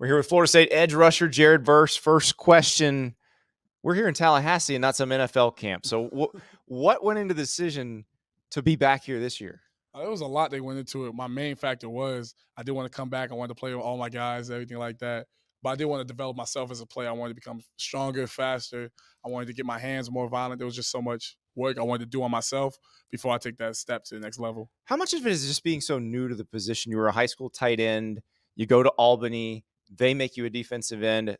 We're here with Florida State edge rusher Jared Verse. First question. We're here in Tallahassee and not some NFL camp. So, wh- what went into the decision to be back here this year? Uh, it was a lot that went into it. My main factor was I did want to come back. I wanted to play with all my guys, everything like that. But I did want to develop myself as a player. I wanted to become stronger, faster. I wanted to get my hands more violent. There was just so much work I wanted to do on myself before I take that step to the next level. How much of it is just being so new to the position? You were a high school tight end. You go to Albany. They make you a defensive end.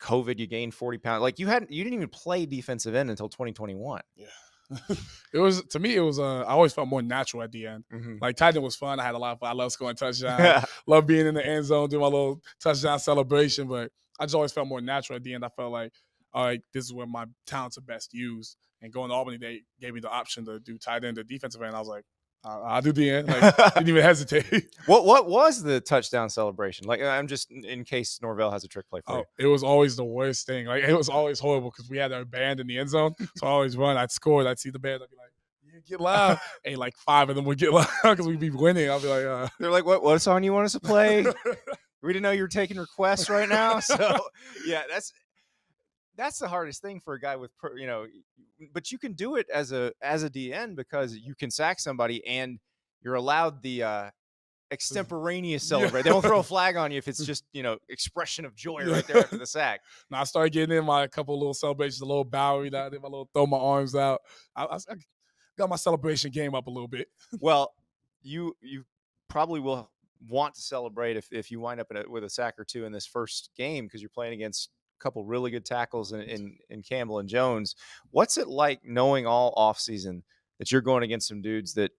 COVID, you gained 40 pounds. Like you hadn't, you didn't even play defensive end until 2021. Yeah. it was to me. It was. Uh, I always felt more natural at the end. Mm-hmm. Like tight end was fun. I had a lot of fun. I love scoring touchdowns. love being in the end zone, doing my little touchdown celebration. But I just always felt more natural at the end. I felt like, all right, this is where my talents are best used. And going to Albany, they gave me the option to do tight end or defensive end. I was like, I'll, I'll do the end. Like, didn't even hesitate. what what was the touchdown celebration? Like I'm just in case Norvell has a trick play for Oh, you. it was always the worst thing. Like it was always horrible because we had our band in the end zone. So I always run. I'd score. I'd see the band. I'd be like, "Yeah, get loud!" and like five of them would get loud because we'd be winning. I'd be like, uh, They're like, what what song you want us to play? we didn't know you were taking requests right now. So yeah, that's that's the hardest thing for a guy with you know, but you can do it as a as a DN because you can sack somebody and you're allowed the uh extemporaneous Yeah. They won't throw a flag on you if it's just you know expression of joy right there after the sack. Now I started getting in my couple little celebrations, a little Bowery that I did, my little throw my arms out. I, I, I got my celebration game up a little bit. Well, you you probably will want to celebrate if, if you wind up in a, with a sack or two in this first game because you're playing against couple really good tackles in, in, in Campbell and Jones. What's it like knowing all offseason that you're going against some dudes that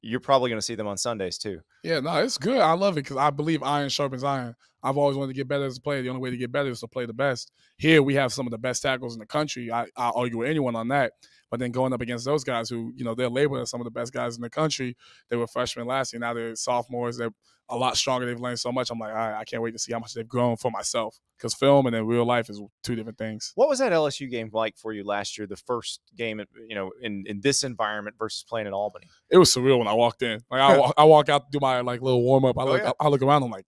you're probably going to see them on Sundays too? Yeah, no, it's good. I love it because I believe iron sharpens iron. I've always wanted to get better as a player. The only way to get better is to play the best. Here we have some of the best tackles in the country. I, I argue with anyone on that. But then going up against those guys who, you know, they're labeled as some of the best guys in the country. They were freshmen last year. Now they're sophomores. They're a lot stronger. They've learned so much. I'm like, all right, I can't wait to see how much they've grown for myself. Because film and then real life is two different things. What was that LSU game like for you last year? The first game, you know, in, in this environment versus playing in Albany. It was surreal when I walked in. Like I, walk, I walk out to do my like little warm up. I Oh, look, yeah. I, I look around. I'm like,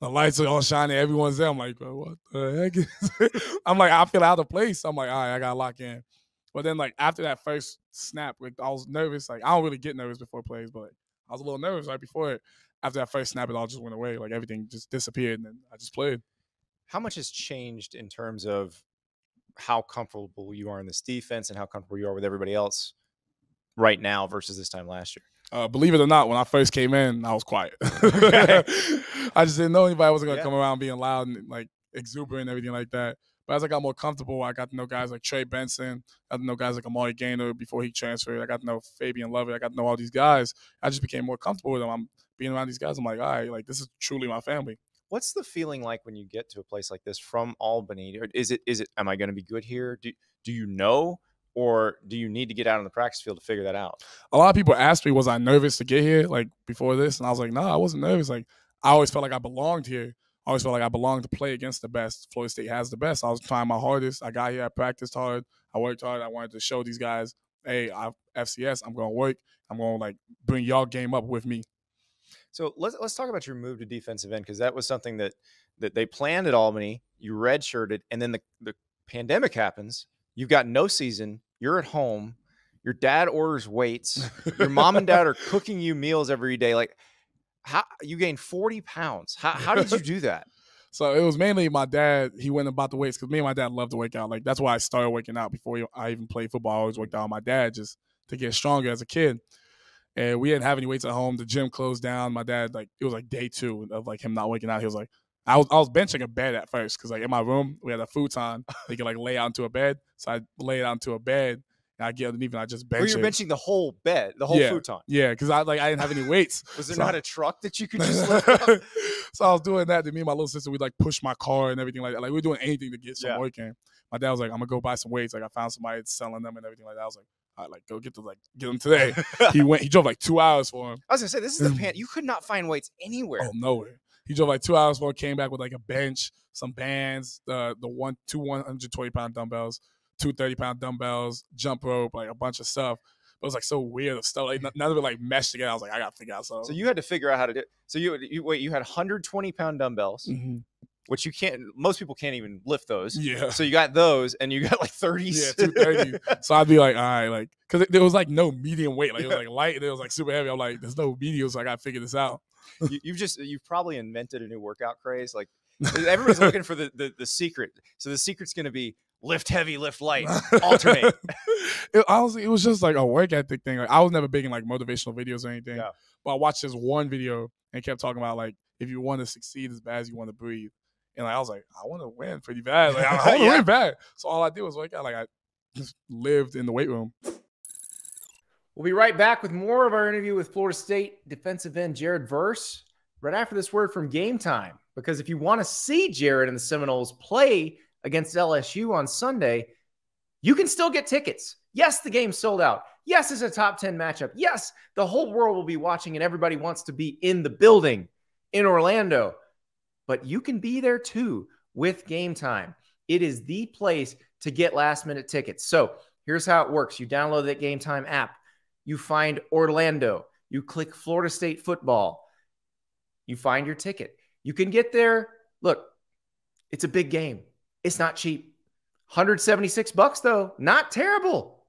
the lights are all shining. Everyone's there. I'm like, "Bro, what the heck? I'm like, I feel out of place. I'm like, all right, I gotta lock in. But then like after that first snap, like I was nervous. Like I don't really get nervous before plays, but I was a little nervous right before it. After that first snap, it all just went away. Like everything just disappeared, and then I just played. How much has changed in terms of how comfortable you are in this defense and how comfortable you are with everybody else right now versus this time last year? Uh, believe it or not, when I first came in, I was quiet. I just didn't know anybody wasn't gonna Yeah. come around being loud and like exuberant and everything like that. But as I got more comfortable, I got to know guys like Trey Benson. I got to know guys like Amari Gainer before he transferred. I got to know Fabian Lovett. I got to know all these guys. I just became more comfortable with them. I'm being around these guys. I'm like, all right, like this is truly my family. What's the feeling like when you get to a place like this from Albany? Is it is it am I going to be good here? Do do you know or do you need to get out on the practice field to figure that out? a lot of people asked me, was I nervous to get here, like before this? And I was like, no, I wasn't nervous. Like I always felt like I belonged here. I always felt like I belonged to play against the best. Florida State has the best. I was trying my hardest. I got here, I practiced hard, I worked hard. I wanted to show these guys, hey, I FCS, I'm gonna work. I'm gonna like bring y'all game up with me. So let's let's talk about your move to defensive end because that was something that that they planned at Albany. You redshirted, and then the the pandemic happens. You've got no season. You're at home. Your dad orders weights. Your mom and dad are cooking you meals every day. Like, how you gained forty pounds? How how did you do that? So it was mainly my dad. He went about the weights because me and my dad love to work out. Like that's why I started working out before I even played football. I always worked out with my dad just to get stronger as a kid. And we didn't have any weights at home. The gym closed down. My dad like it was like day two of like him not working out. He was like, I was I was benching a bed at first because like in my room we had a futon. They could like lay out into a bed. So I out into a bed and I get underneath and I just bench Were you it. benching the whole bed, the whole Yeah. futon? Yeah, because I like I didn't have any weights. Was there So- not a truck that you could just lift up? so I was doing that. Then me and my little sister, we like push my car and everything like that. Like we were doing anything to get some Yeah. work in. My dad was like, "I'm gonna go buy some weights." Like I found somebody selling them and everything like that. I was like, "All right, like go get the like get them today." he went. He drove like two hours for him. I was gonna say this is the mm. pan. You could not find weights anywhere. Oh nowhere. He drove like two hours for Him, Came back with like a bench, some bands, the the one two 120 pound dumbbells, two 30 pound dumbbells, jump rope, like a bunch of stuff. But it was like so weird of stuff. Like none of it like meshed together. I was like, I gotta figure out something. So you had to figure out how to do. It. So you, you wait. You had 120 pound dumbbells, Mhm. which you can't. Most people can't even lift those. yeah. So you got those, and you got like 30s. Yeah, 230. So I'd be like, all right, like, because there was like no medium weight. Like, it was like light and it was like super heavy. I'm like, there's no medium, so I got to figure this out. you, you've just you've probably invented a new workout craze. Like everyone's looking for the, the the secret. So the secret's going to be lift heavy, lift light, alternate. it, honestly, it was just like a work ethic thing. Like, I was never big in like motivational videos or anything. Yeah. But I watched this one video and kept talking about like, if you want to succeed as bad as you want to breathe. And like, I was like, I want to win pretty bad. Like, I, want to Yeah. win bad. So all I did was work out. Like, I just lived in the weight room. We'll be right back with more of our interview with Florida State defensive end Jared Verse right after this word from Game Time. Because if you want to see Jared and the Seminoles play against LSU on Sunday, you can still get tickets. Yes, the game's sold out. Yes, it's a top 10 matchup. Yes, the whole world will be watching and everybody wants to be in the building in Orlando. But you can be there too with Game Time. It is the place to get last minute tickets. So here's how it works you download that Game Time app you find Orlando, you click Florida State football, you find your ticket. You can get there. Look, it's a big game. It's not cheap. 176 bucks though, not terrible.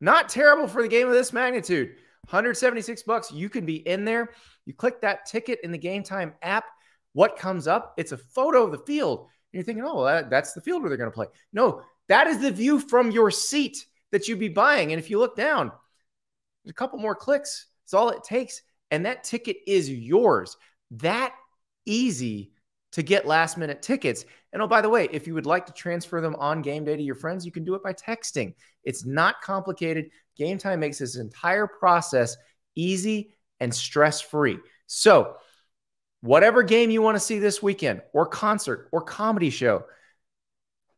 Not terrible for the game of this magnitude. 176 bucks, you can be in there. You click that ticket in the Game Time app. What comes up? It's a photo of the field. And you're thinking, oh, that, that's the field where they're going to play. No, that is the view from your seat that you'd be buying. And if you look down, a couple more clicks. It's all it takes. And that ticket is yours. That easy to get last minute tickets. And oh, by the way, if you would like to transfer them on game day to your friends, you can do it by texting. It's not complicated. Game time makes this entire process easy and stress free. So, whatever game you want to see this weekend, or concert, or comedy show,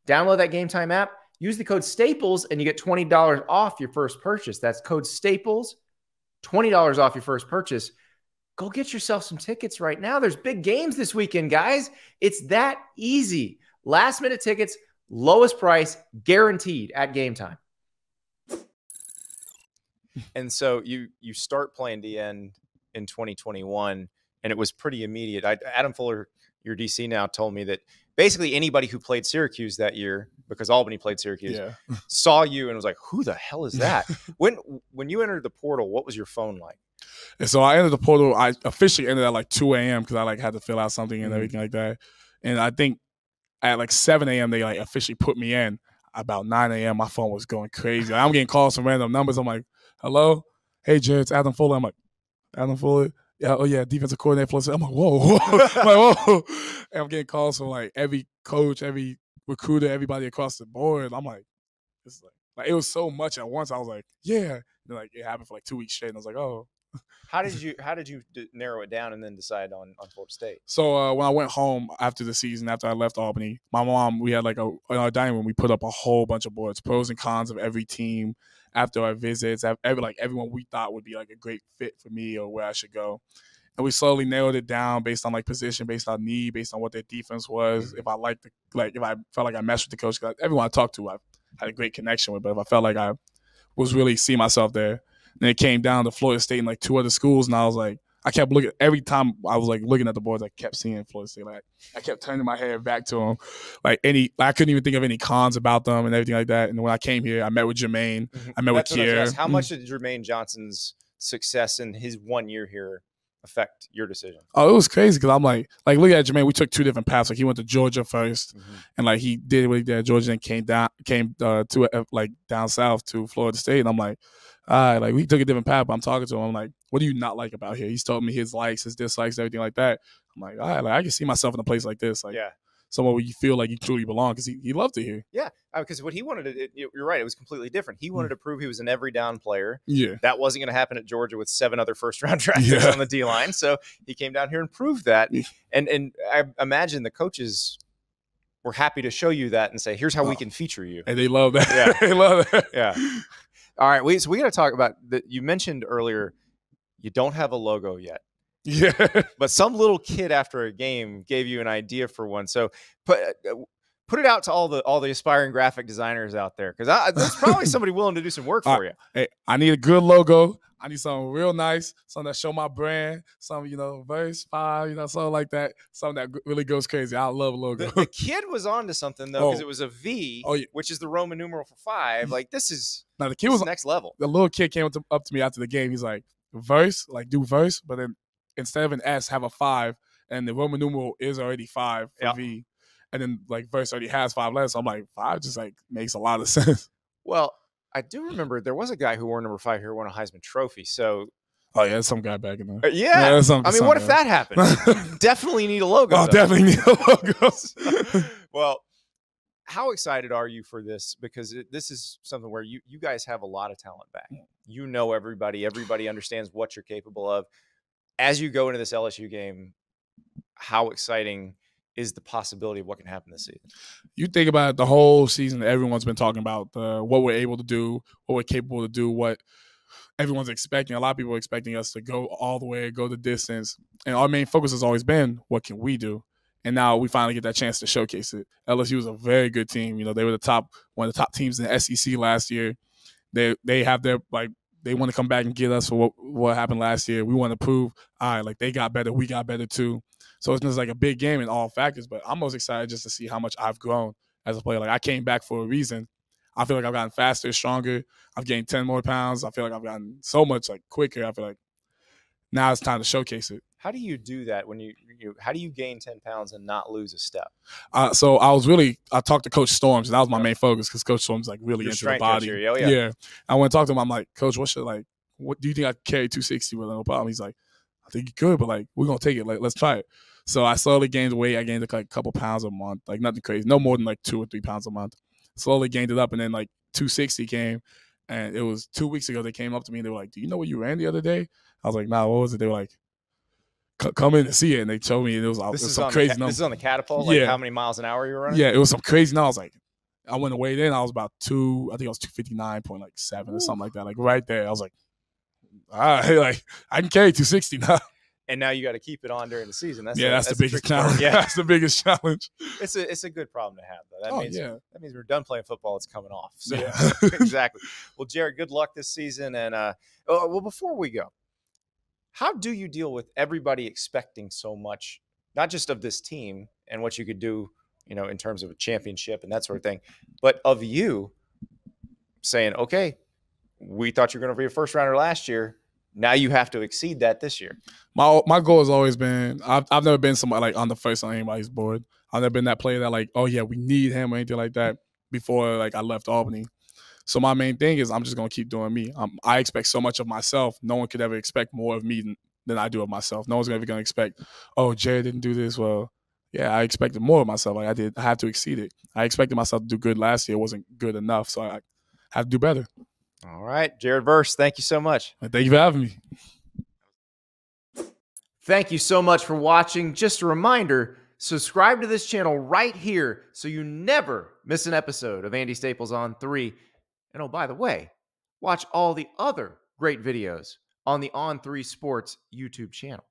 download that Game Time app. Use the code Staples and you get $20 off your first purchase. That's code Staples, $20 off your first purchase. Go get yourself some tickets right now. There's big games this weekend, guys. It's that easy. Last minute tickets, lowest price, guaranteed at game time. And so you you start playing DN in 2021, and it was pretty immediate. I, Adam Fuller, your DC now, told me that basically anybody who played Syracuse that year, because Albany played Syracuse, Yeah. saw you and was like, "Who the hell is that?" when when you entered the portal, what was your phone like? And so I entered the portal. I officially entered at like 2 a.m. because I like had to fill out something and Mhm. everything like that. And I think at like 7 a.m. they like officially put me in. About 9 a.m. my phone was going crazy. I'm getting calls from random numbers. I'm like, hello, hey Jared, it's Adam Fuller. I'm like, Adam Fuller. Yeah, oh yeah, defensive coordinator. Plus, I'm like, whoa, whoa. I'm like, whoa. And I'm getting calls from like every coach, every recruiter, everybody across the board. I'm like, this is like, like it was so much at once. I was like, yeah. And then, like it happened for like two weeks straight, and I was like, oh, How did you how did you d- narrow it down and then decide on on Florida State? So uh, when I went home after the season, after I left Albany, my mom, we had like a in our dining room, we put up a whole bunch of boards, pros and cons of every team after our visits, every like everyone we thought would be like a great fit for me or where I should go. And we slowly narrowed it down based on like position, based on need, based on what their defense was. If I liked the like, if I felt like I meshed with the coach, everyone I talked to, I had a great connection with. But if I felt like I was really seeing myself there, then it came down to Florida State and like two other schools, and I was like, I kept looking every time I was like looking at the boards. I kept seeing Florida State. Like I kept turning my head back to them. Like any, I couldn't even think of any cons about them and everything like that. And when I came here, I met with Jermaine. I met with That's what I was gonna Keir. How Mm. much did Jermaine Johnson's success in his one year here affect your decision? Oh, it was crazy because I'm like, like look at Jermaine. We took two different paths. Like he went to Georgia first, and like he did what he did at Georgia and came down, came uh, to uh, like down south to Florida State. And I'm like, all right, like we took a different path. But I'm talking to him. I'm like, what do you not like about here? He's told me his likes, his dislikes, everything like that. I'm like, all right, like I can see myself in a place like this, like yeah, somewhere where you feel like you truly belong because he, he loved it here. yeah. Because what he wanted to, it, you're right. It was completely different. He Mm. wanted to prove he was an every down player. Yeah, That wasn't going to happen at Georgia with seven other first round draft picks Yeah. on the D line. So he came down here and proved that. Yeah. And and I imagine the coaches were happy to show you that and say, here's how we Oh. can feature you. and they love that. Yeah. they love that. Yeah. All right, we so we got to talk about that. You mentioned earlier you don't have a logo yet. yeah. but some little kid after a game gave you an idea for one. So, put uh, put it out to all the all the aspiring graphic designers out there because there's probably somebody willing to do some work for you. Hey, I need a good logo. I need something real nice, something that show my brand, something you know, verse five, you know, something like that, something that really goes crazy. I love a logo. The, the kid was onto something though because Oh. it was a V, Oh, yeah. which is the Roman numeral for five. Like this is now the kid was next level. the little kid came up to, up to me after the game. He's like, verse, like do verse, but then instead of an S, have a five, and the Roman numeral is already five for Yeah. V, and then like verse already has five letters. So I'm like, five just like makes a lot of sense. Well, I do remember there was a guy who wore number five here who won a Heisman Trophy. So Oh yeah, some guy back in there. uh, yeah, there's some- I mean, what if that happened? Definitely need a logo. Oh, though. definitely need a logo. well, how excited are you for this? Because it, this is something where you you guys have a lot of talent back. You know everybody. Everybody understands what you're capable of. As you go into this LSU game, how exciting is the possibility of what can happen this season? you think about the whole season everyone's been talking about uh, what we're able to do what we're capable to do what everyone's expecting a lot of people are expecting us to go all the way go the distance and our main focus has always been what can we do? And now we finally get that chance to showcase it. Lsu was a very good team you know they were the top one of the top teams in the sec last year. They they have their like they want to come back and get us for what, what happened last year. We want to prove all right like they got better we got better too so it's just like a big game in all factors. But I'm most excited just to see how much I've grown as a player. Like I came back for a reason. I feel like I've gotten faster, stronger. I've gained 10 more pounds. I feel like I've gotten so much like quicker. I feel like now it's time to showcase it. How do you do that when you, you how do you gain 10 pounds and not lose a step? Uh, so I was really I talked to Coach Storms. And that was my Yeah. main focus because Coach Storms like really Your into the coach body. oh, yeah. I went to talk to him. I'm like, Coach, what should like? What do you think I carry 260 with no problem? He's like, I think you could, but like we're gonna take it. Like let's try it. So I slowly gained weight. I gained like a couple pounds a month, like nothing crazy, no more than like two or three pounds a month. Slowly gained it up, and then like 260 came, and it was two weeks ago. They came up to me and they were like, "Do you know what you ran the other day?" I was like, "Nah, what was it?" They were like, "Come in and see it," and they told me it was, it This was some crazy ca- this is on the catapult. Like Yeah. how many miles an hour you were running? Yeah, it was some crazy. And I was like, I went away then. I was about two. I think I was two fifty nine point like seven or something like that. Like right there, I was like, right, like I can carry two sixty now. And now you got to keep it on during the season. That's yeah, a- that's, the biggest part. challenge. Yeah, that's the biggest challenge. it's a it's a good problem to have though. That oh means yeah, that means we're done playing football. It's coming off. So Yeah. exactly. Well, Jared, good luck this season. And uh, oh, well, before we go, how do you deal with everybody expecting so much, not just of this team and what you could do, you know, in terms of a championship and that sort of thing, but of you saying, okay, we thought you were going to be a first rounder last year. Now you have to exceed that this year. my my goal has always been. I've I've never been somebody like on the first on anybody's board. I've never been that player that like, oh yeah, we need him or anything like that. Before like I left Albany. So my main thing is I'm just gonna keep doing me. I expect so much of myself. No one could ever expect more of me than, than I do of myself. No one's ever gonna expect, oh, Jared didn't do this. Well, yeah, I expected more of myself. Like I did, I have to exceed it. I expected myself to do good last year. It wasn't good enough, so I have to do better. All right, Jared Verse, thank you so much. Thank you for having me. Thank you so much for watching. Just a reminder subscribe to this channel right here so you never miss an episode of Andy Staples on 3. And oh, by the way, watch all the other great videos on the On 3 Sports YouTube channel.